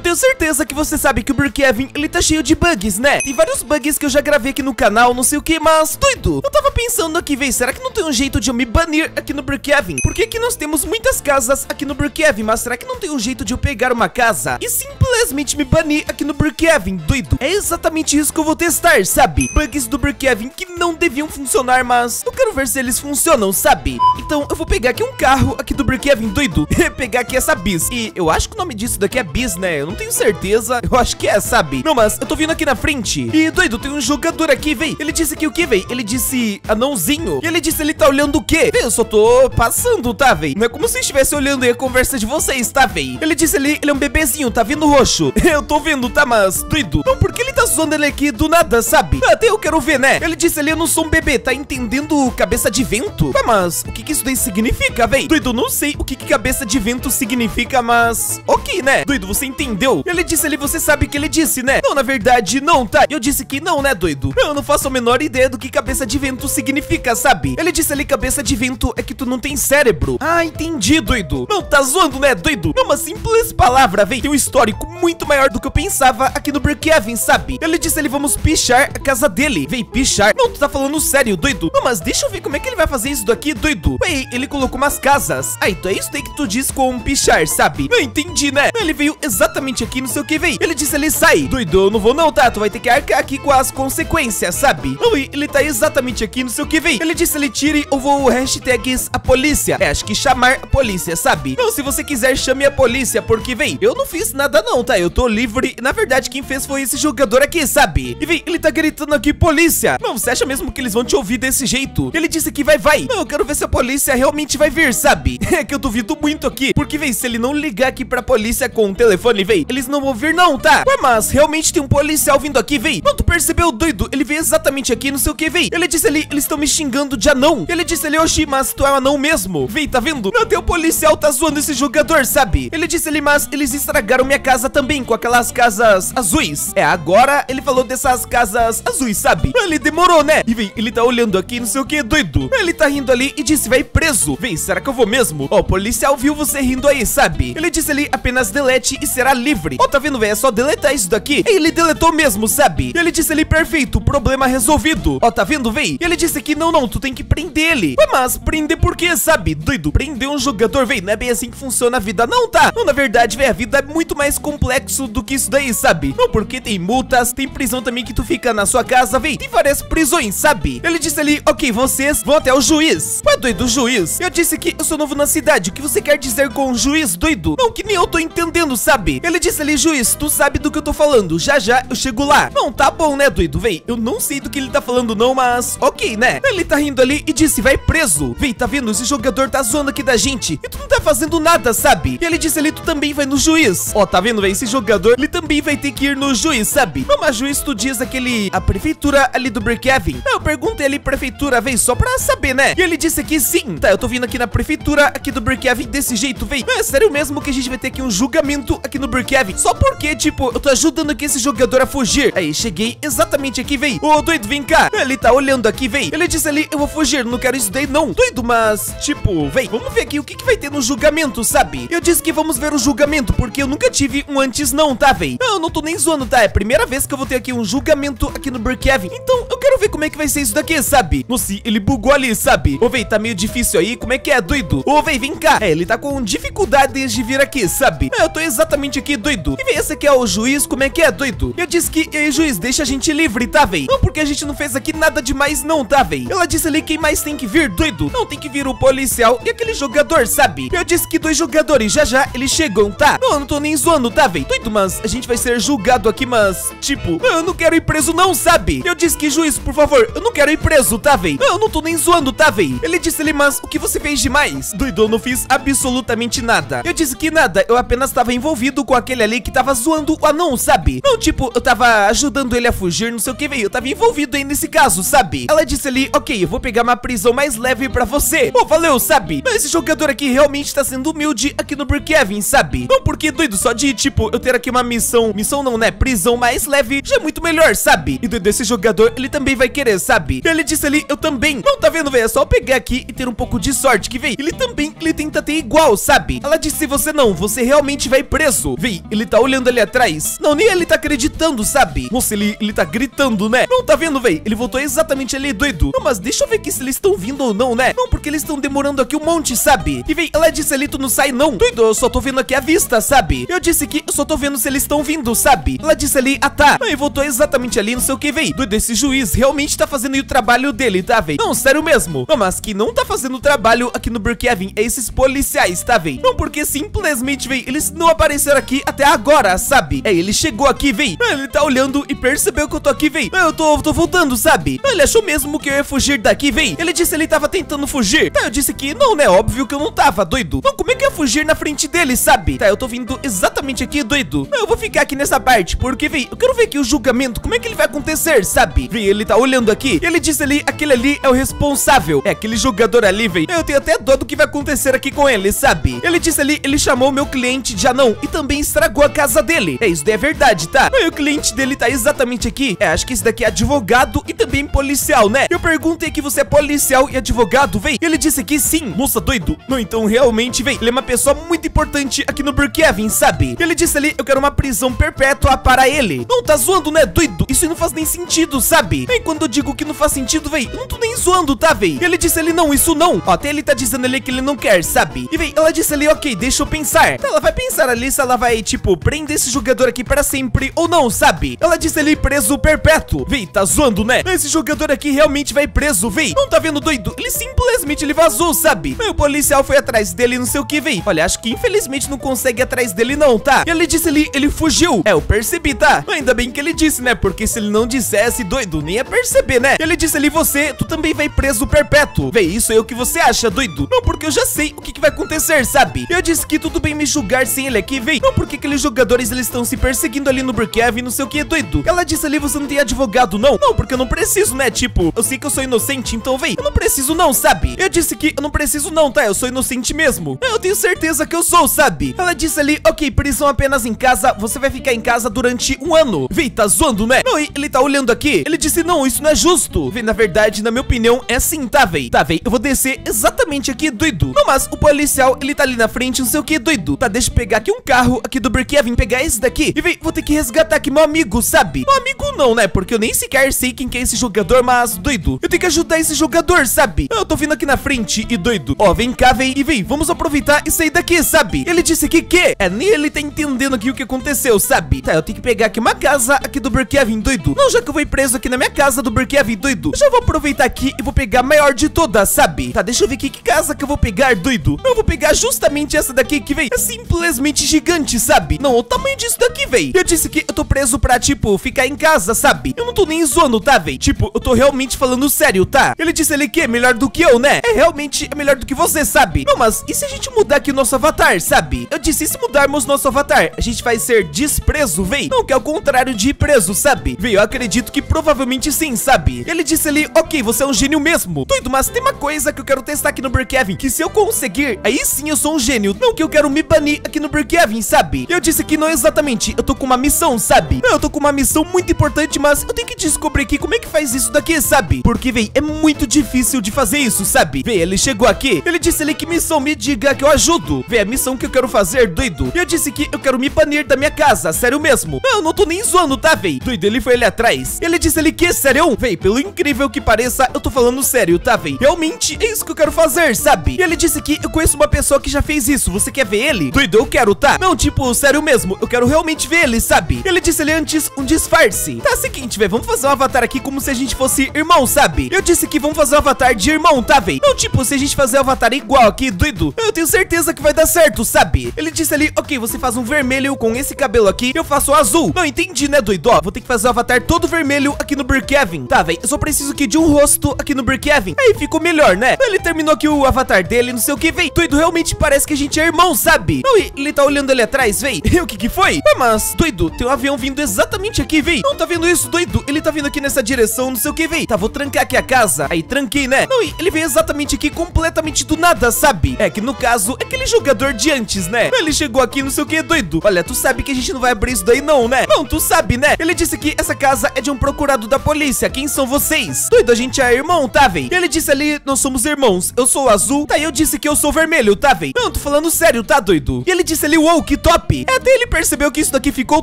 Eu tenho certeza que você sabe que o Brookhaven, ele tá cheio de bugs, né? Tem vários bugs que eu já gravei aqui no canal, não sei o que, mas doido. Eu tava pensando aqui, véi, será que não tem um jeito de eu me banir aqui no Brookhaven? Porque aqui nós temos muitas casas aqui no Brookhaven, mas será que não tem um jeito de eu pegar uma casa e simplesmente me banir aqui no Brookhaven, doido? É exatamente isso que eu vou testar, sabe? Bugs do Brookhaven que não deviam funcionar, mas eu quero ver se eles funcionam, sabe? Então eu vou pegar aqui um carro aqui do Brookhaven, doido, pegar aqui essa bis. E eu acho que o nome disso daqui é bis, né? Eu não tenho certeza, eu acho que é, sabe? Não, mas eu tô vindo aqui na frente e, doido, tem um jogador aqui, véi. Ele disse que o que, véi? Ele disse anãozinho. E ele disse ele tá olhando o quê? Eu só tô passando, tá, véi? Não é como se estivesse olhando aí a conversa de vocês, tá, véi? Ele disse ele, ele é um bebezinho, tá vindo roxo. Eu tô vendo, tá, mas, doido. Não, porque ele tá zoando ele aqui do nada, sabe? Até eu quero ver, né? Ele disse ali, eu não sou um bebê, tá entendendo cabeça de vento? Ué, mas o que que isso daí significa, véi? Doido, não sei o que que cabeça de vento significa, mas... Ok, né? Doido, você entendeu? Ele disse ali, você sabe que ele disse, né? Não, na verdade, não, tá? Eu disse que não, né, doido? Eu não faço a menor ideia do que cabeça de vento significa, sabe? Ele disse ali, cabeça de vento é que tu não tem cérebro. Ah, entendi, doido. Não, tá zoando, né, doido? É uma simples palavra, véi. Tem um histórico muito maior do que eu pensava aqui no Brookhaven, sabe? Ele disse ali, vamos pichar a casa dele. Véi, pichar? Não, tu tá falando sério, doido? Não, mas deixa eu ver como é que ele vai fazer isso daqui, doido. Ué, ele colocou umas casas. Ah, então é isso daí que tu diz com pichar, sabe? Eu entendi, né? Ele veio exatamente aqui, não sei o que, véi. Ele disse ali, sai. Doido, eu não vou não, tá? Tu vai ter que arcar aqui com as consequências, sabe? Não, ele tá exatamente aqui, não sei o que, véi. Ele disse ele tire ou vou hashtags a polícia. É, acho que chamar a polícia, sabe? Não, se você quiser, chame a polícia, porque, véi, eu não fiz nada não, tá? Eu tô livre. Na verdade, quem fez foi esse jogador aqui, sabe? E, véi, ele tá gritando aqui, polícia. Não, você acha mesmo que eles vão te ouvir desse jeito? Ele disse que vai, vai. Não, eu quero ver se a polícia realmente vai vir, sabe? É que eu duvido muito aqui. Porque, véi, se ele não ligar aqui pra polícia com o telefone, véi, eles não vão vir não, tá? Ué, mas realmente tem um policial vindo aqui, véi. Não, tu percebeu, doido? Ele veio exatamente aqui, não sei o que, véi. Ele disse ali, eles estão me xingando de anão. Ele disse ali, oxi, mas tu é um anão mesmo. Véi, tá vendo? Não, tem o policial tá zoando esse jogador, sabe? Ele disse ali, mas eles estragaram minha casa também com aquelas casas azuis. É, agora ele falou dessas casas azuis, sabe? Ele demorou, né? E véi, ele tá olhando aqui, não sei o que, doido. Ele tá rindo ali e disse, vai preso. Véi, será que eu vou mesmo? Ó, o policial viu você rindo aí, sabe? Ele disse ali, apenas delete e será livre. Ó, tá vendo, véi? É só deletar isso daqui. Ele deletou mesmo, sabe? Ele disse ali, perfeito, problema resolvido. Ó, tá vendo, véi? Ele disse que não, não, tu tem que prender ele. Mas prender por quê, sabe? Doido, prender um jogador, véi, não é bem assim que funciona a vida, não, tá? Não, na verdade, véi, a vida é muito mais complexo do que isso daí, sabe? Não, porque tem multas, tem prisão também que tu fica na sua casa, véi. Tem várias prisões, sabe? Ele disse ali, ok, vocês vão até o juiz. Ué, doido, juiz? Eu disse que eu sou novo na cidade. O que você quer dizer com juiz, doido? Não, que nem eu tô entendendo, sabe? Ele disse ali, juiz, tu sabe do que eu tô falando. Já já eu chego lá. Não, tá bom, né, doido? Véi, eu não sei do que ele tá falando não, mas ok, né? Ele tá rindo ali e disse, vai preso. Véi, tá vendo? Esse jogador tá zoando aqui da gente. E tu não tá fazendo nada, sabe? E ele disse ali, tu também vai no juiz. Ó, tá vendo, véi? Esse jogador, ele também vai ter que ir no juiz, sabe? Não, mas juiz, tu diz aquele... A prefeitura ali do Brookhaven. Eu perguntei ali, prefeitura, véi, só pra saber, né? E ele disse que sim. Tá, eu tô vindo aqui na prefeitura aqui do Brookhaven desse jeito, véi. É sério mesmo que a gente vai ter aqui um julgamento aqui no Brookhaven? Só porque, tipo, eu tô ajudando aqui esse jogador a fugir. Aí, cheguei exatamente aqui, véi. Ô, doido, vem cá. Ele tá olhando aqui, véi. Ele disse ali, eu vou fugir, não quero isso daí, não. Doido, mas, tipo, véi, vamos ver aqui o que, que vai ter no julgamento, sabe? Eu disse que vamos ver o julgamento, porque eu nunca tive um antes não, tá, véi? Não, eu não tô nem zoando, tá? É a primeira vez que eu vou ter aqui um julgamento aqui no Brookhaven. Então, eu quero ver como é que vai ser isso daqui, sabe? Nossa, ele bugou ali, sabe? Ô, véi, tá meio difícil aí, como é que é, doido? Ô, véi, vem cá. É, ele tá com dificuldades de vir aqui, sabe? É, eu tô exatamente aqui, doido. E vem, esse aqui é o juiz, como é que é, doido? Eu disse que, ei, juiz, deixa a gente livre, tá, véi? Não, porque a gente não fez aqui nada demais não, tá, véi? Ela disse ali quem mais tem que vir, doido. Não, tem que vir o policial e aquele jogador, sabe? Eu disse que dois jogadores, já já eles chegam, tá? Não, eu não tô nem zoando, tá, véi? Doido, mas a gente vai ser julgado aqui, mas, tipo, eu não quero ir preso não, sabe? Eu disse que, juiz, por favor, eu não quero ir preso, tá, véi? Eu não tô nem zoando, tá, véi? Ele disse ali, mas o que você fez demais? Doido, eu não fiz absolutamente nada. Eu disse que nada, eu apenas tava envolvido com aquele ali que tava zoando o anão, sabe? Não, tipo, eu tava ajudando ele a fugir, não sei o que, véi. Eu tava envolvido aí nesse caso, sabe? Ela disse ali, ok, eu vou pegar uma prisão mais leve pra você. Oh, valeu, sabe? Mas esse jogador aqui realmente tá sendo humilde aqui no Brookhaven, sabe? Não, porque, doido, só de, tipo, eu ter aqui uma missão, missão não, né? Prisão mais leve já é muito melhor, sabe? E doido, esse jogador, ele também vai querer, sabe? Ele disse ali, eu também. Não, tá vendo, velho? É só pegar aqui aqui e ter um pouco de sorte, que vem, ele também, ele tenta ter igual, sabe? Ela disse, você não, você realmente vai preso. Vem, ele tá olhando ali atrás. Não, nem ele tá acreditando, sabe? Nossa, ele, ele tá gritando, né? Não, tá vendo, véi? Ele voltou exatamente ali, doido. Não, mas deixa eu ver aqui se eles estão vindo ou não, né? Não, porque eles estão demorando aqui um monte, sabe? E vem, ela disse ali, tu não sai não. Doido, eu só tô vendo aqui a vista, sabe? Eu disse que eu só tô vendo se eles estão vindo, sabe? Ela disse ali, ah tá. Aí voltou exatamente ali, não sei o que, véi. Doido, esse juiz realmente tá fazendo o trabalho dele, tá, véi? Não, sério mesmo. Não, mas que não tá fazendo o trabalho aqui no Brookhaven é esses policiais, tá, véi? Não, porque simplesmente, véi, eles não apareceram aqui até agora, sabe? É, ele chegou aqui, véi. Ele tá olhando e percebeu que eu tô aqui, véi. Eu tô, tô voltando, sabe? Ele achou mesmo que eu ia fugir daqui, véi. Ele disse que ele tava tentando fugir. Tá, eu disse que não, né? Óbvio que eu não tava, doido. Não, como é que eu ia fugir na frente dele, sabe? Tá, eu tô vindo exatamente aqui, doido. Eu vou ficar aqui nessa parte, porque, véi, eu quero ver aqui o julgamento, como é que ele vai acontecer, sabe? Véi, ele tá olhando aqui. Ele disse ali, aquele ali é o responsável. É aquele jogador ali, véi. Eu tenho até dó do que vai acontecer aqui com ele, sabe? Ele disse ali, ele chamou meu cliente de anão e também estragou a casa dele. É, isso daí é verdade, tá? Aí o cliente dele tá exatamente aqui. É, acho que esse daqui é advogado e também policial, né? Eu perguntei que você é policial e advogado, véi. Ele disse que sim. Moça, doido. Não, então realmente, véi, ele é uma pessoa muito importante aqui no Brookhaven, sabe? Ele disse ali, eu quero uma prisão perpétua para ele. Não, tá zoando, né, doido? Isso não faz nem sentido, sabe? E quando eu digo que não faz sentido, véi, eu não tô nem zoando, tá, véi? Ele disse ali, não, isso não. Ó, até ele tá dizendo ali que ele não quer, sabe? E, véi, ela disse ali, ok, deixa eu pensar. Tá, ela vai pensar ali se ela vai, tipo, prender esse jogador aqui para sempre ou não, sabe? Ela disse ali, preso perpétuo. Véi, tá zoando, né? Esse jogador aqui realmente vai preso, véi. Não tá vendo, doido? Ele simplesmente, ele vazou, sabe? O policial foi atrás dele, não sei o que, véi. Olha, acho que infelizmente não consegue ir atrás dele não, tá? Ele disse ali, ele fugiu. É, eu percebi, tá? Ainda bem que ele disse, né? Porque se ele não dissesse, doido, nem ia perceber, né? Ele disse ali, você, tu também vai preso perpétuo. Véi, isso é o que você acha, doido? Não, porque eu já sei o que, que vai acontecer, sabe? Eu disse que tudo bem me julgar sem ele aqui, véi. Não, porque aqueles jogadores, eles estão se perseguindo ali no Brookhaven, não sei o que, doido. Ela disse ali, você não tem advogado, não? Não, porque eu não preciso, né? Tipo, eu sei que eu sou inocente, então, véi, eu não preciso não, sabe? Eu disse que eu não preciso não, tá? Eu sou inocente mesmo. Eu tenho certeza que eu sou, sabe? Ela disse ali, ok, prisão apenas em casa, você vai ficar em casa durante um ano. Véi, tá zoando, né? Não, ele tá olhando aqui. Ele disse, não, isso não é justo. Véi, na verdade, na minha opinião, é sim, tá, véi? Tá, véi, eu vou descer exatamente aqui, doido. Não, mas o policial, ele tá ali na frente, não sei o que, doido. Tá, deixa eu pegar aqui um carro aqui do Brookhaven, pegar esse daqui. E, véi, vou ter que resgatar aqui meu amigo, sabe? Meu amigo não, né? Porque eu nem sequer sei quem que é esse jogador, mas, doido, eu tenho que ajudar esse jogador, sabe? Eu tô vindo aqui na frente e, doido, ó, vem cá, vem e vem, vamos aproveitar e sair daqui, sabe? Ele disse que que? É, nem ele tá entendendo aqui o que aconteceu, sabe? Tá, eu tenho que pegar aqui uma casa aqui do Brookhaven, doido. Não, já que eu ir preso aqui na minha casa do Brookhaven, doido, eu já vou aproveitar aqui e vou pegar a maior de todas, sabe? Tá, deixa eu ver aqui que casa que eu vou pegar, doido. Eu vou pegar justamente essa daqui que, vem é simplesmente gigante, sabe? Não, o tamanho disso daqui, véi. Eu disse que eu tô preso pra, tipo, ficar em casa, sabe? Eu não tô nem zoando, tá, véi? Tipo, eu tô realmente falando sério, tá? Ele disse ali que é melhor do que eu, né? É realmente é melhor do que você, sabe? Não, mas e se a gente mudar aqui o nosso avatar, sabe? Eu disse, e se mudarmos nosso avatar, a gente vai ser despreso, véi? Não, que é o contrário de preso, sabe? Véi, eu acredito que provavelmente sim, sabe? Ele disse ali, ok, você é um gênio mesmo. Doido, mas tem uma coisa que eu quero testar aqui no Brookhaven, que se eu conseguir, aí sim eu sou um gênio. Não que eu quero me banir aqui no Brookhaven, sabe? Eu disse que não exatamente, eu tô com uma missão, sabe? Não, eu tô com uma missão muito importante, mas eu tenho que descobrir aqui como é que faz isso daqui, sabe? Porque, véi, é muito difícil de fazer isso, sabe? Véi, ele chegou aqui, ele disse ali que missão me diga que eu ajudo. Véi, a missão que eu quero fazer, doido. Eu disse que eu quero me banir da minha casa, sério mesmo. Eu não tô nem zoando, tá, véi? Doido, ele foi ali atrás. Ele disse ali que, sério? Véi, pelo incrível que pareça, eu tô falando sério, tá, véi? Realmente é isso que eu quero fazer, sabe? E ele disse que eu conheço uma pessoa que já fez isso. Você quer ver ele? Doido, eu quero, tá? Não, tipo, sério mesmo. Eu quero realmente ver ele, sabe? Ele disse ali antes um disfarce. Tá, seguinte, véi, vamos fazer um avatar aqui como se a gente fosse irmão, sabe? Eu disse que vamos fazer um avatar de irmão, tá, véi? Não, tipo, se a gente fazer um avatar igual aqui, doido, eu tenho certeza que vai dar certo, sabe? Ele disse ali, ok, você faz um vermelho com esse cabelo aqui, eu faço azul. Não, entendi, né, doido? Ó, vou ter que fazer o avatar todo vermelho aqui no Brookhaven. Tá, véi, eu só preciso aqui de um rosto aqui no Brookhaven. Aí ficou melhor, né? Ele terminou aqui o avatar dele, não sei o que, véi. Doido, realmente parece que a gente é irmão, sabe? Não, e ele tá olhando ali atrás, véi. E o que que foi? É, mas, doido, tem um avião vindo exatamente aqui, véi. Não, tá vendo isso, doido? Ele tá vindo aqui nessa direção, não sei o que, véi. Tá, vou trancar aqui a casa. Aí, tranquei, né? Não, e ele veio exatamente aqui completamente do nada, sabe? É que no caso, é aquele jogador de antes, né? Ele chegou aqui, não sei o que, doido. Olha, tu sabe que a gente não vai abrir isso daí não, né? Não, tu sabe, né? Ele disse que essa casa é de um procurado da polícia. Quem são vocês? Doido, a gente é irmão, tá, véi? Ele disse ali, nós somos irmãos. Eu sou azul, tá? Eu disse que eu sou vermelho, tá, véi? Não, tô falando sério, tá, doido? E ele disse ali, uou, que top. É, até ele percebeu que isso daqui ficou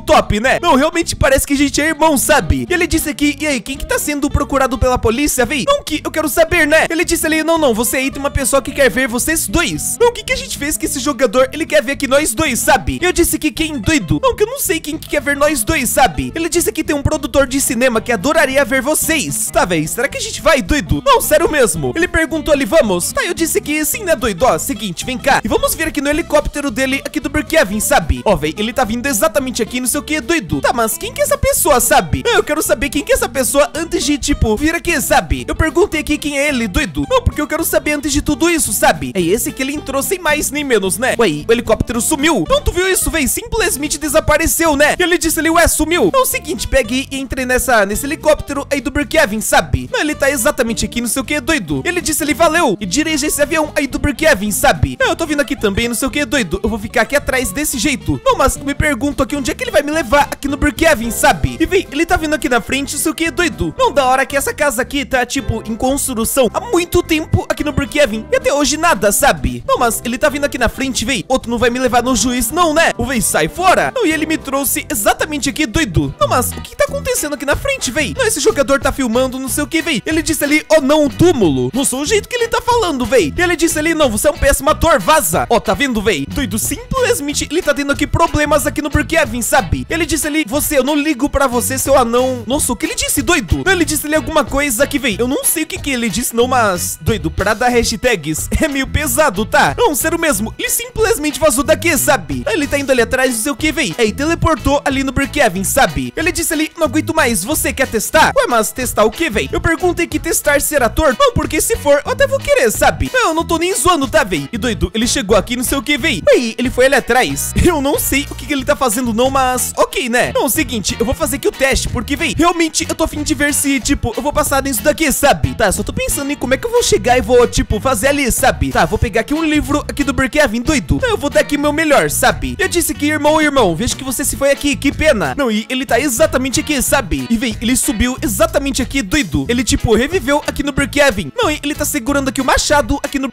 top, né? Não, realmente parece que a gente é irmão, sabe? E ele disse aqui, e aí, quem que tá sendo procurado pela polícia, véi? Não, que eu quero saber, né? Ele disse ali, não, não, você aí tem uma pessoa que quer ver vocês dois. Não, o que que a gente fez que esse jogador, ele quer ver aqui nós dois, sabe? Eu disse que quem doido? Não, que eu não sei quem que quer ver nós dois, sabe? Ele disse que tem um produtor de cinema que adoraria ver vocês. Tá, véi, será que a gente vai, doido? Não, sério mesmo. Ele perguntou ali, vamos? Tá, eu disse que sim, né, doido? Ó, seguinte, vem cá. E vamos vir aqui no helicóptero dele, aqui do Brookhaven, sabe? Ó, véi, ele tá vindo exatamente aqui, não sei o que, doido. Tá, mas quem que é essa pessoa, sabe? Eu quero saber quem que é essa pessoa antes de, tipo, vir aqui, sabe? Eu perguntei aqui quem é ele, doido. Não, porque eu quero saber antes de tudo isso, sabe? É esse que ele entrou sem mais nem menos, né? Ué, o helicóptero sumiu. Não, tu viu isso, véi? Simplesmente desapareceu, né? E ele disse ali, ué, sumiu. Então é o seguinte, pegue e entre nessa, nesse helicóptero aí do Brookhaven, sabe? Não, ele tá exatamente aqui, não sei o que, doido. Ele disse ali, valeu. E dirige esse avião aí do Brookhaven, sabe? Eu tô vindo aqui também, não sei o que, doido. Eu vou ficar aqui atrás desse jeito. Não, mas me pergunto aqui onde é que ele vai me levar aqui no Brookhaven, sabe? E vem, ele tá vindo aqui na frente, não sei o que, doido. Não, da hora que essa casa aqui tá, tipo, em construção há muito tempo aqui no Brookhaven. E até hoje nada, sabe? Não, mas ele tá vindo aqui na frente, vem. Outro não vai me levar no juiz, não, né? O vem, sai fora. Não, e ele me trouxe exatamente aqui, doido. Não, mas o que tá acontecendo aqui na frente, vem? Não, esse jogador tá filmando, não sei o que, vem. Ele disse ali, oh não, um túmulo. Não sou o jeito que ele tá falando, vem. Ele disse ali, não, você é um péssimo ator, vaza. Ó, oh, tá vendo, vem? Doido, simplesmente ele tá aqui problemas aqui no Brookhaven, sabe? Ele disse ali, você, eu não ligo pra você, seu anão. Nossa, o que ele disse, doido? Ele disse ali alguma coisa que, vem. Eu não sei o que que ele disse, não, mas... Doido, pra dar hashtags é meio pesado, tá? Não, sério mesmo, ele simplesmente vazou daqui, sabe? Ele tá indo ali atrás, não sei o que, vem. Aí teleportou ali no Brookhaven, sabe? Ele disse ali, não aguento mais, você quer testar? Ué, mas testar o que, vem? Eu perguntei que testar ser ator? Não, porque se for, eu até vou querer, sabe? Eu não tô nem zoando, tá, vem? E doido, ele chegou aqui, não sei o que, vem. Aí, ele foi ali atrás. Eu não sei o que, que ele tá fazendo não, mas ok, né? Não, é o seguinte, eu vou fazer aqui o teste, porque, vem, realmente eu tô afim de ver se, tipo, eu vou passar nisso daqui, sabe? Tá, só tô pensando em como é que eu vou chegar e vou, tipo, fazer ali, sabe? Tá, vou pegar aqui um livro aqui do Brookhaven, doido. Eu vou dar aqui meu melhor, sabe? Eu disse que, irmão, irmão, vejo que você se foi aqui, que pena. Não, e ele tá exatamente aqui, sabe? E, vem, ele subiu exatamente aqui, doido. Ele, tipo, reviveu aqui no Brookhaven. Não, e ele tá segurando aqui o machado aqui no.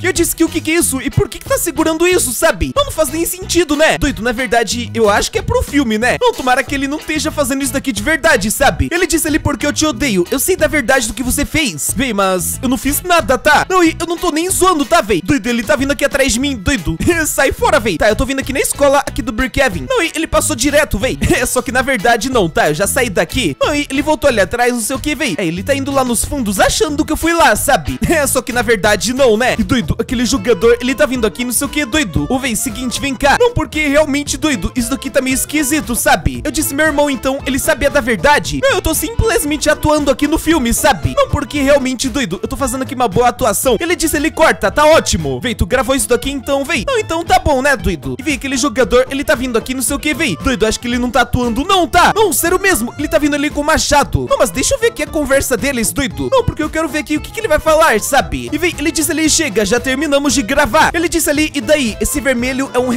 E eu disse que o que que é isso? E por que que tá segurando isso, sabe? Não, não faz nem sentido, né? Doido, na verdade, eu acho que é pro filme, né? Não, tomara que ele não esteja fazendo isso daqui de verdade, sabe? Ele disse ali porque eu te odeio. Eu sei da verdade do que você fez. Véi, mas eu não fiz nada, tá? Não, e eu não tô nem zoando, tá, véi? Doido, ele tá vindo aqui atrás de mim, doido. Sai fora, véi. Tá, eu tô vindo aqui na escola aqui do Brookhaven. Não, e ele passou direto, véi. É, só que na verdade não, tá? Eu já saí daqui. Não, e ele voltou ali atrás, não sei o que, véi. É, ele tá indo lá nos fundos achando que eu fui lá, sabe? É, só que na verdade não, né? E doido, aquele jogador, ele tá vindo aqui, não sei o que, doido. Ô, véi, seguinte, vem cá. Não, porque realmente, doido, isso daqui tá meio esquisito, sabe? Eu disse, meu irmão, então, ele sabia da verdade? Não, eu tô simplesmente atuando aqui no filme, sabe? Não, porque realmente, doido, eu tô fazendo aqui uma boa atuação. Ele disse, ele corta, tá ótimo. Véi, tu gravou isso daqui então, véi? Não, então tá bom, né, doido? E véi, aquele jogador, ele tá vindo aqui, não sei o que, véi. Doido, acho que ele não tá atuando, não, tá? Não, sério mesmo, ele tá vindo ali com o machado. Não, mas deixa eu ver aqui a conversa deles, doido. Não, porque eu quero ver aqui o que, que ele vai falar, sabe? E véi, ele disse ali, chega, já terminamos de gravar. Ele disse ali, e daí? Esse vermelho é um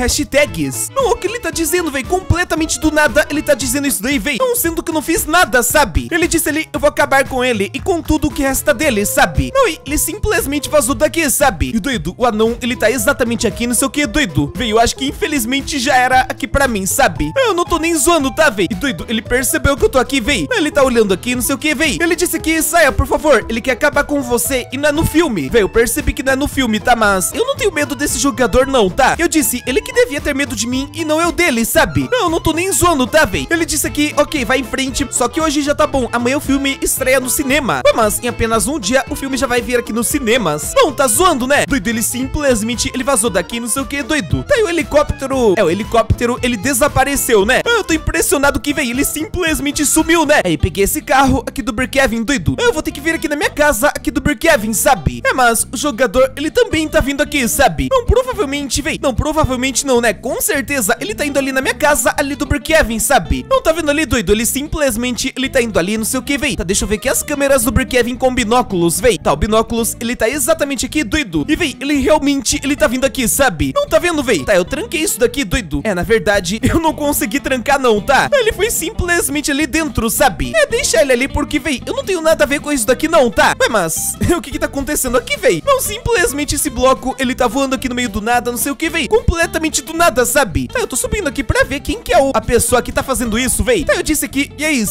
Não, o que ele tá dizendo, véi? Completamente do nada, ele tá dizendo isso daí, véi. Não, sendo que eu não fiz nada, sabe? Ele disse ali, eu vou acabar com ele e com tudo o que resta dele, sabe? Não, ele simplesmente vazou daqui, sabe? E doido, o anão, ele tá exatamente aqui, não sei o que, doido. Véi, eu acho que infelizmente já era aqui pra mim, sabe? Eu não tô nem zoando, tá, véi? E doido, ele percebeu que eu tô aqui, véi. Ele tá olhando aqui, não sei o que, véi. Ele disse que saia, por favor. Ele quer acabar com você e não é no filme. Véi, eu percebi que não é no filme, tá? Mas eu não tenho medo desse jogador, não, tá? Eu disse, ele que devia ter medo de mim e não eu dele, sabe? Não, não tô nem zoando, tá, véi? Ele disse aqui, ok, vai em frente. Só que hoje já tá bom. Amanhã o filme estreia no cinema. Mas em apenas um dia o filme já vai vir aqui nos cinemas. Não, tá zoando, né? Doido, ele simplesmente, ele vazou daqui, não sei o que, doido. Tá aí o helicóptero. É, o helicóptero, ele desapareceu, né? Eu tô impressionado que, véi, ele simplesmente sumiu, né? Aí peguei esse carro aqui do Brookhaven, doido. Eu vou ter que vir aqui na minha casa, aqui do Brookhaven, sabe? É, mas o jogador, ele também tá vindo aqui, sabe? Não, provavelmente, véi. Não, provavelmente não, né? Com certeza, ele tá indo ali na minha casa, ali do Brookhaven, sabe? Não tá vendo ali, doido? Ele simplesmente, ele tá indo ali, não sei o que, véi. Tá, deixa eu ver aqui as câmeras do Brookhaven com binóculos, véi. Tá, o binóculos, ele tá exatamente aqui, doido. E, véi, ele realmente, ele tá vindo aqui, sabe? Não tá vendo, véi? Tá, eu tranquei isso daqui, doido. É, na verdade, eu não consegui trancar não, tá? Ele foi simplesmente ali dentro, sabe? É, deixa ele ali porque, véi, eu não tenho nada a ver com isso daqui não, tá? Ué, mas o que que tá acontecendo aqui, véi? Não, simplesmente esse bloco, ele tá voando aqui no meio do nada, não sei o que, véi. Completamente do nada, sabe? Tá, eu tô subindo aqui pra ver quem que é o, a pessoa que tá fazendo isso, véi. Tá, eu disse aqui, e aí?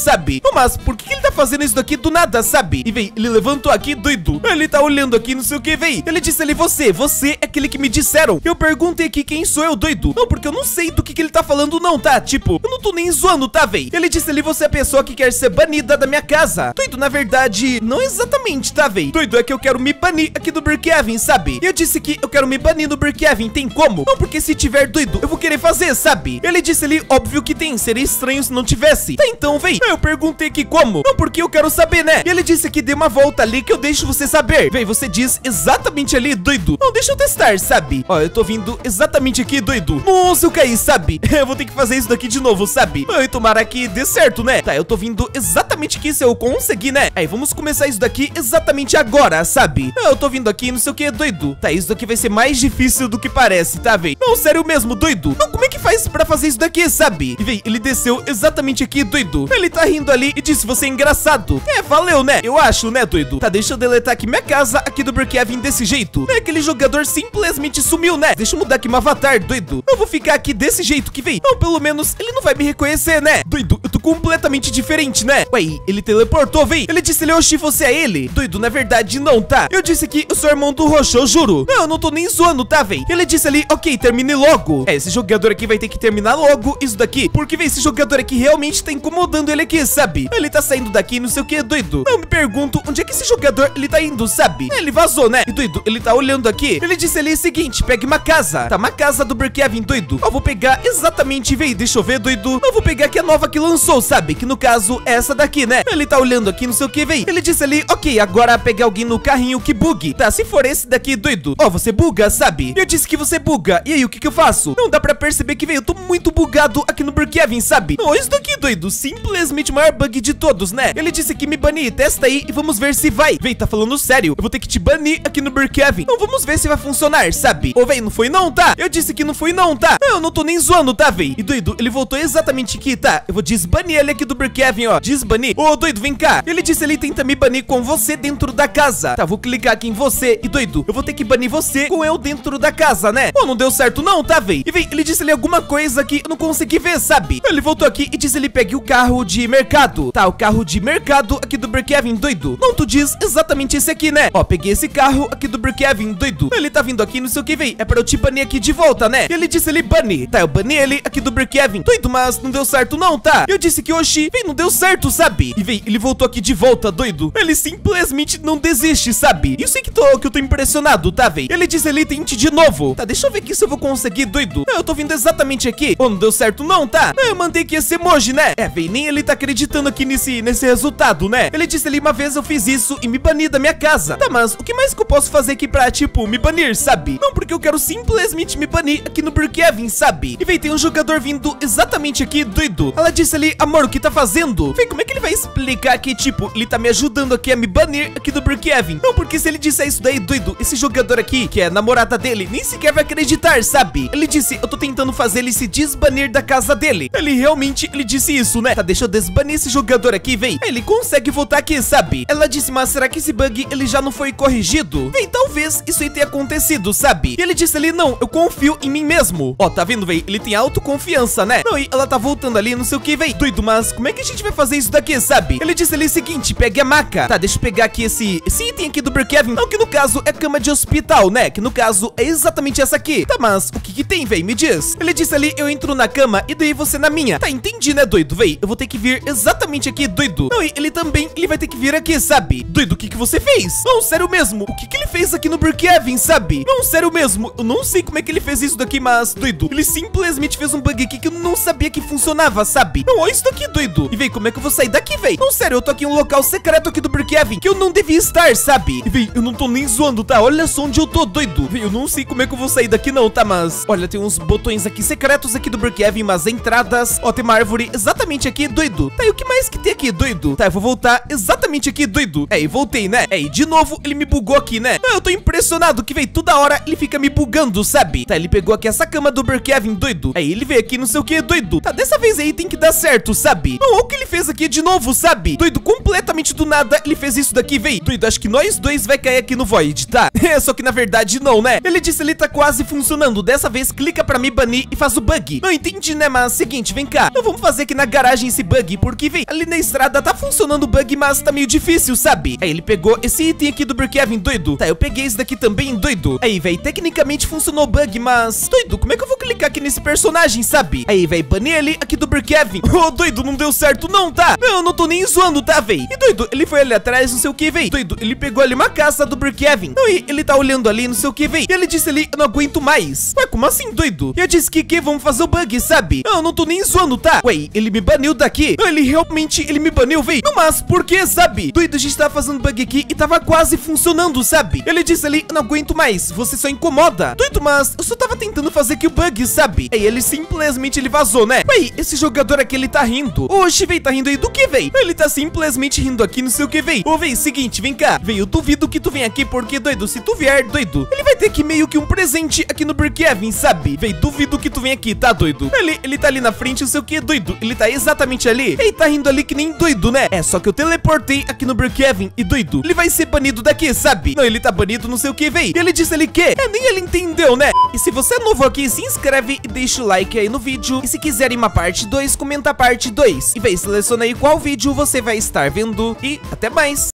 Não, mas por que, que ele tá fazendo isso daqui do nada, sabe? E, véi, ele levantou aqui, doido. Ele tá olhando aqui, não sei o que, véi. Ele disse ali, você, você é aquele que me disseram. Eu perguntei aqui quem sou eu, doido. Não, porque eu não sei do que, que ele tá falando, não, tá? Tipo, eu não tô nem zoando, tá, véi? Ele disse ali, você é a pessoa que quer ser banida da minha casa. Doido, na verdade, não exatamente, tá, véi? Doido, é que eu quero me banir aqui do Brookhaven, sabe? Eu disse que eu quero me banir no Brookhaven, tem como? Não, porque se tiver doido, eu vou querer fazer, sabe? Ele disse ali, óbvio que tem, seria estranho se não tivesse. Tá, então, véi, eu perguntei que como? Não, porque eu quero saber, né? E ele disse que dê uma volta ali que eu deixo você saber. Véi, você diz exatamente ali, doido. Não, deixa eu testar, sabe? Ó, eu tô vindo exatamente aqui, doido. Nossa, eu caí, sabe? Eu vou ter que fazer isso daqui de novo, sabe? E tomara que dê certo, né? Tá, eu tô vindo exatamente aqui se eu conseguir, né? Aí, vamos começar isso daqui exatamente agora, sabe? Eu tô vindo aqui, não sei o que, doido. Tá, isso daqui vai ser mais difícil do que parece, tá, véi? Não, sério mesmo, doido. Não, como é que faz pra fazer isso daqui, sabe? E, véi, ele desceu exatamente aqui, doido. Ele tá rindo ali e disse, você é engraçado. É, valeu, né? Eu acho, né, doido? Tá, deixa eu deletar aqui minha casa aqui do Brookhaven desse jeito. É, aquele jogador simplesmente sumiu, né? Deixa eu mudar aqui meu avatar, doido. Eu vou ficar aqui desse jeito que, véi. Não, pelo menos ele não vai me reconhecer, né? Doido, eu tô completamente diferente, né? Ué, ele teleportou, véi. Ele disse, Leoshi, você é ele? Doido, na verdade, não, tá? Eu disse que eu sou irmão do Roxo, eu juro. Não, eu não tô nem zoando, tá, véi? Ele disse ali, ok, termine logo. É, esse jogador aqui vai ter que terminar logo isso daqui. Porque, véi, esse jogador aqui realmente tá incomodando ele aqui, sabe? Ele tá saindo daqui, não sei o que, doido. Eu me pergunto, onde é que esse jogador, ele tá indo, sabe? Ele vazou, né? E, doido, ele tá olhando aqui. Ele disse ali o seguinte, pegue uma casa. Tá, uma casa do Brookhaven, doido. Eu vou pegar exatamente, véi, deixa eu ver, doido. Eu vou pegar aqui a nova que lançou, sabe? Que no caso é essa daqui, né? Ele tá olhando aqui, não sei o que, véi. Ele disse ali, ok, agora pegar alguém no carrinho que bugue. Tá, se for esse daqui, doido. Ó, você buga, sabe? Eu disse que você buga. E aí, o que que eu faço? Não dá pra perceber que, véi, eu tô muito bugado aqui no Brookhaven, sabe? Não, isso daqui, doido. Simplesmente o maior bug de todos, né? Ele disse que me banir. Testa aí e vamos ver se vai. Véi, tá falando sério. Eu vou ter que te banir aqui no Brookhaven. Então vamos ver se vai funcionar, sabe? Ô, véi, não foi não, tá? Eu disse que não foi não, tá? Eu não tô nem zoando, tá, véi? E doido, ele voltou exatamente aqui, tá? Eu vou desbanir ele aqui do Brookhaven, ó. Desbanir. Ô, doido, vem cá. Ele disse ele tenta me banir com você dentro da casa. Tá, vou clicar aqui em você. E doido, eu vou ter que banir você com eu dentro da casa, né? Pô, não deu certo não, tá, véi? E véi, ele disse ali alguma coisa que eu não consegui ver, sabe? Ele voltou aqui e disse ele pegue o carro de mercado. Tá, o carro de mercado aqui do Brookhaven, doido. Não, tu diz exatamente esse aqui, né? Ó, peguei esse carro aqui do Brookhaven, doido. Ele tá vindo aqui, não sei o que, véi. É pra eu te banir aqui de volta, né? E ele disse ele banir. Tá, eu bani ele aqui do Brookhaven. Doido, mas não deu certo não, tá? Eu disse que, oxi, véi, não deu certo, sabe? E véi, ele voltou aqui de volta, doido. Ele simplesmente não desiste, sabe? Isso é que, tô, que eu tô impressionado, tá, véi? Ele disse ele tente de novo. Tá, deixa eu ver aqui se eu vou conseguir, doido. Eu tô vindo exatamente aqui. Pô, não deu certo não, tá? Eu mandei aqui esse emoji, né? É, véi, nem ele tá acreditando aqui nesse, nesse resultado, né? Ele disse ali uma vez eu fiz isso e me bani da minha casa. Tá, mas o que mais que eu posso fazer aqui pra, tipo, me banir, sabe? Não, porque eu quero simplesmente me banir aqui no Brookhaven, sabe? E vem, tem um jogador vindo exatamente aqui, doido. Ela disse ali, amor, o que tá fazendo? Vem, como é que ele vai explicar que, tipo, ele tá me ajudando aqui a me banir aqui do Brookhaven? Não, porque se ele disser isso daí, doido, esse jogador aqui, que é a namorada dele, nem sequer vai acreditar, sabe? Ele disse, eu tô tentando fazer ele se desbanir da casa dele. Ele realmente, ele disse isso, né? Tá, deixa eu desbanir esse jogador aqui, vem. Ele consegue voltar aqui, sabe? Ela disse, mas será que esse bug, ele já não foi corrigido? Vem, talvez isso aí tenha acontecido, sabe? E ele disse ali, não, eu confio em mim mesmo. Ó, tá vendo, véi? Ele tem autoconfiança, né? Não, e ela tá voltando ali, não sei o que, véi. Doido, mas como é que a gente vai fazer isso daqui, sabe? Ele disse ali o seguinte, pegue a maca. Tá, deixa eu pegar aqui esse, esse item aqui do Brookhaven. Não, que no caso é cama de hospital, né? Que no caso é exatamente essa aqui. Tá, mas o que que tem, véi? Me diz. Ele disse ali, eu entro na cama e daí você na minha. Tá, entendi, né, doido, véi? Eu vou ter que vir exatamente aqui, doido. Não, e ele também, ele vai ter que vir aqui, sabe? Doido, o que que você fez? Não, sério mesmo. O que que ele fez aqui no Brookhaven, sabe? Não, sério mesmo. Eu não sei como é que ele fez isso daqui, mas, doido, ele simplesmente fez um bug aqui que eu não sabia que funcionava, sabe? Não, olha isso daqui, doido. E, véi, como é que eu vou sair daqui, véi? Não, sério, eu tô aqui em um local secreto aqui do Brookhaven que eu não devia estar, sabe? E, véi, eu não tô nem zoando, tá? Olha só onde eu tô, doido. Véi, eu não sei como é que eu vou sair daqui não, tá? Mas, olha, tem uns botões aqui secretos aqui do Brookhaven, umas entradas. Ó, tem uma árvore exatamente aqui, doido. Tá, e o que mais que tem aqui, doido? Tá, eu vou voltar exatamente aqui, doido. É, e voltei, né? É, e de novo ele me bugou aqui, né? Eu tô impressionado que, véi, toda hora ele fica me bugando, sabe? Tá, ele pegou aqui essa cama do Brookhaven, doido. Aí ele veio aqui, não sei o que, doido. Tá, dessa vez aí tem que dar certo, sabe? Não, o que ele fez aqui de novo, sabe? Doido, completamente do nada ele fez isso daqui. Doido, Doido, acho que nós dois vai cair aqui no Void, tá? É, só que na verdade não, né? Ele disse ele tá quase funcionando. Dessa vez, clica pra me banir e faz o bug. Não entendi, né? Mas seguinte, vem cá. Então vamos fazer aqui na garagem esse bug, porque, vem, ali na estrada tá funcionando o bug, mas tá meio difícil, sabe? Aí ele pegou esse item aqui do Brookhaven, doido. Tá, eu peguei esse daqui também, doido. Aí, véi, tecnicamente funcionou o bug, mas... Doido, como é que eu vou clicar aqui nesse personagem, sabe? Aí, véi, banir ele aqui do Brookhaven. Ô, oh, doido, não deu certo não, tá? Não, eu não tô nem zoando, tá, véi? E doido, ele foi ali atrás, não sei o que, véi. Doido, ele pegou ali uma caça do Brookhaven. Não, e ele tá olhando ali, não sei o que, véi. E ele disse ali, eu não aguento mais. Ué, como assim, doido? E eu disse que que vamos fazer o bug, sabe? Eu não tô nem zoando, tá? Ué, ele me baniu daqui. Ele realmente, ele me baniu, véi. Não, mas por que, sabe? Doido, a gente tava fazendo bug aqui e tava quase funcionando, sabe? Ele disse ali, não aguento mais, você só incomoda. Doido, mas eu só tava tentando fazer aqui o bug, sabe? Aí ele simplesmente, ele vazou, né? Ué, esse jogador aqui, ele tá rindo. Oxe, véi, tá rindo aí do que, véi? Ele tá simplesmente rindo aqui, não sei o que, véi. Ô, véi, seguinte, vem cá. Véi, eu duvido que tu venha aqui porque, doido, se tu vier, doido, ele vai ter que meio que um presente aqui no Brookhaven, sabe? Véi, duvido que tu venha aqui, tá, doido? Ele, ele tá ali na frente, não sei o que, doido. Ele tá exatamente ali. Ele tá rindo ali que nem doido, né? É, só que eu teleportei aqui no Brookhaven e, doido, ele vai ser banido daqui, sabe? Não, ele tá banido, não sei o que, véi. Ele disse ali que... É, nem ele entendeu, né? E se você é novo aqui, se inscreve e deixa o like aí no vídeo. E se quiserem uma parte 2, comenta a parte 2. E, véi, seleciona aí qual vídeo você vai estar vendo. E até mais.